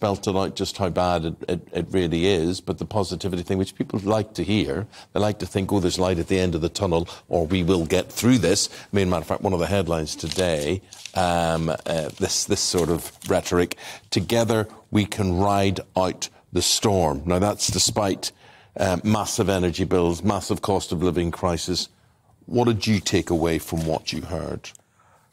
spelt it out just how bad it, it, it, really is, but the positivity thing, which people like to hear, they like to think, oh, there's light at the end of the tunnel, or we will get through this. I mean, matter of fact, one of the headlines today, um, uh, this, this sort of rhetoric, together we can ride out the storm. Now, that's despite uh, massive energy bills, massive cost of living crisis. What did you take away from what you heard?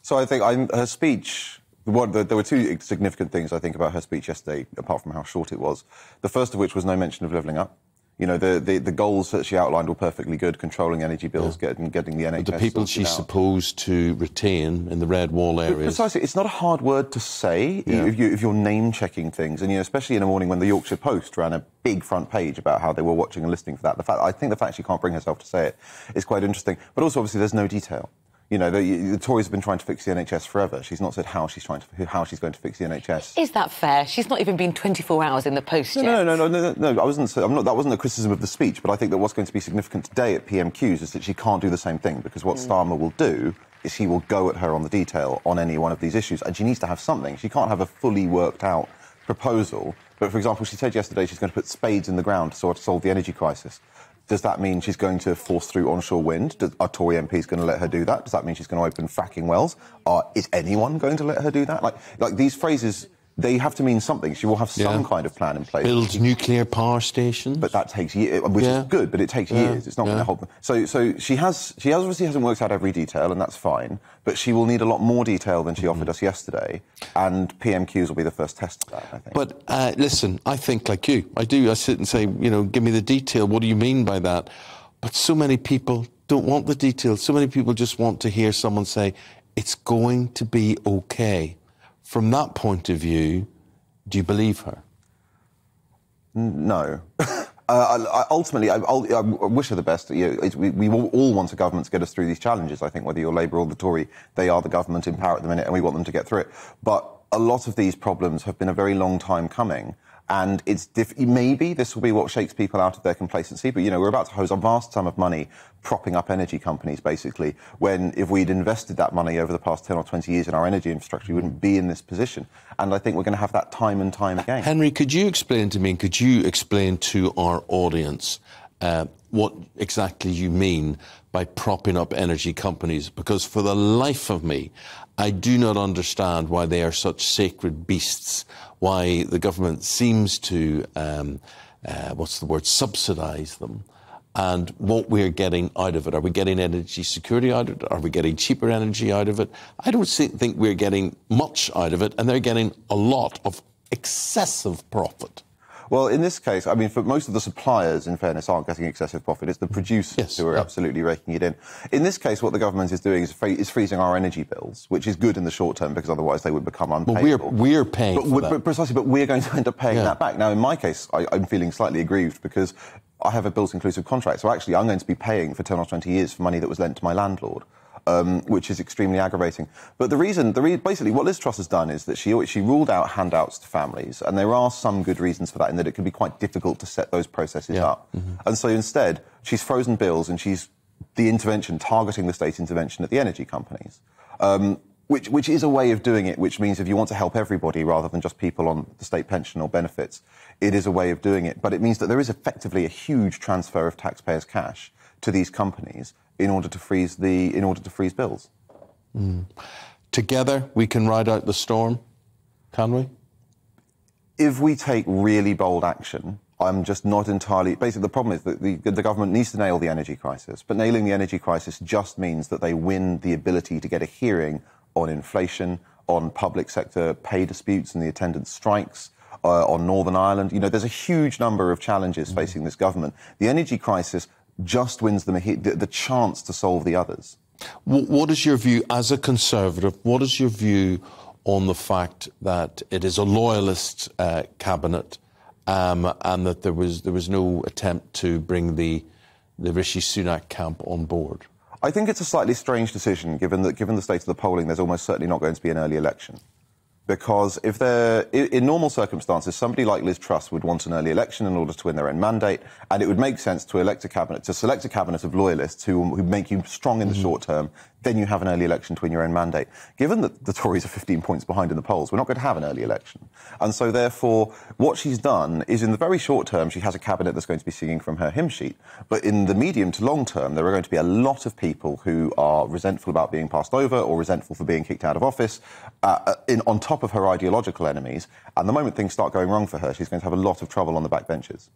So I think I'm, her speech there were two significant things I think about her speech yesterday, apart from how short it was. The first of which was no mention of levelling up. You know, the, the, the goals that she outlined were perfectly good, controlling energy bills, yeah. getting, getting the NHS. But the people she's out. supposed to retain in the red wall areas. Precisely. It's not a hard word to say yeah. if, you, if you're name checking things. And, you know, especially in a morning when the Yorkshire Post ran a big front page about how they were watching and listening for that. The fact, I think the fact she can't bring herself to say it is quite interesting. But also, obviously, there's no detail. You know, the, the, Tories have been trying to fix the NHS forever. She's not said how she's trying to how she's going to fix the NHS. Is that fair? She's not even been 24 hours in the post no, yet. No, no, no, no, no, no. I wasn't. I'm not. That wasn't a criticism of the speech, but I think that what's going to be significant today at PMQs is that she can't do the same thing because what mm. Starmer will do is he will go at her on the detail on any one of these issues, and she needs to have something. She can't have a fully worked out proposal. But for example, she said yesterday she's going to put spades in the ground to sort of solve the energy crisis. Does that mean she's going to force through onshore wind? Does, are Tory MPs going to let her do that? Does that mean she's going to open fracking wells? Are, is anyone going to let her do that? Like, like these phrases they have to mean something. She will have some yeah. kind of plan in place. Build nuclear power stations, but that takes years, which yeah. is good. But it takes yeah. years. It's not going to. Them. So, so she has. She has obviously hasn't worked out every detail, and that's fine. But she will need a lot more detail than she mm-hmm. offered us yesterday, and PMQs will be the first test of that. I think. But uh, listen, I think like you, I do. I sit and say, you know, give me the detail. What do you mean by that? But so many people don't want the details. So many people just want to hear someone say, "It's going to be okay." From that point of view, do you believe her? No. Uh, I, ultimately, I, I, wish her the best. You know, we, we, all want a government to get us through these challenges. I think whether you're Labour or the Tory, they are the government in power at the minute, and we want them to get through it. But a lot of these problems have been a very long time coming. And it's diff- maybe this will be what shakes people out of their complacency. But you know, we're about to hose a vast sum of money propping up energy companies, basically. When if we'd invested that money over the past ten or twenty years in our energy infrastructure, we wouldn't be in this position. And I think we're going to have that time and time again. Henry, could you explain to me? Could you explain to our audience uh, what exactly you mean by propping up energy companies? Because for the life of me, I do not understand why they are such sacred beasts, why the government seems to, um, uh, what's the word, subsidise them. And what we're getting out of it. Are we getting energy security out of it? Are we getting cheaper energy out of it? I don't think we're getting much out of it, and they're getting a lot of excessive profit. Well, in this case, I mean, for most of the suppliers, in fairness, aren't getting excessive profit. It's the producers yes, who are yeah. absolutely raking it in. In this case, what the government is doing is, is, freezing our energy bills, which is good in the short term because otherwise they would become unpayable. Well, we're, we're paying but, but precisely, but we're going to end up paying yeah. that back. Now, in my case, I, I'm feeling slightly aggrieved because I have a bills inclusive contract. So actually, I'm going to be paying for 10 or 20 years for money that was lent to my landlord um, which is extremely aggravating. But the reason, the re- basically, what Liz Truss has done is that she she ruled out handouts to families, and there are some good reasons for that, in that it can be quite difficult to set those processes yeah. up. Mm-hmm. And so instead, she's frozen bills and she's the intervention targeting the state intervention at the energy companies. Um, which, which is a way of doing it, which means if you want to help everybody rather than just people on the state pension or benefits, it is a way of doing it. But it means that there is effectively a huge transfer of taxpayers' cash to these companies in order to freeze the in order to freeze bills. Mm. Together, we can ride out the storm, can we? If we take really bold action, I'm just not entirely. Basically, the problem is that the, the, government needs to nail the energy crisis, but nailing the energy crisis just means that they win the ability to get a hearing on inflation, on public sector pay disputes and the attendant strikes, uh, on Northern Ireland. You know, there's a huge number of challenges mm-hmm. facing this government. The energy crisis just wins them the, the chance to solve the others. What is your view as a conservative? What is your view on the fact that it is a loyalist uh, cabinet um, and that there was there was no attempt to bring the the Rishi Sunak camp on board? I think it's a slightly strange decision, given that given the state of the polling, there's almost certainly not going to be an early election because if they're in normal circumstances, somebody like Liz Truss would want an early election in order to win their own mandate, and it would make sense to elect a cabinet, to select a cabinet of loyalists who, who make you strong in the mm-hmm. short term, then you have an early election to win your own mandate. Given that the Tories are 15 points behind in the polls, we're not going to have an early election. And so, therefore, what she's done is in the very short term, she has a cabinet that's going to be singing from her hymn sheet. But in the medium to long term, there are going to be a lot of people who are resentful about being passed over or resentful for being kicked out of office uh, uh in, on top of her ideological enemies. And the moment things start going wrong for her, she's going to have a lot of trouble on the backbenches.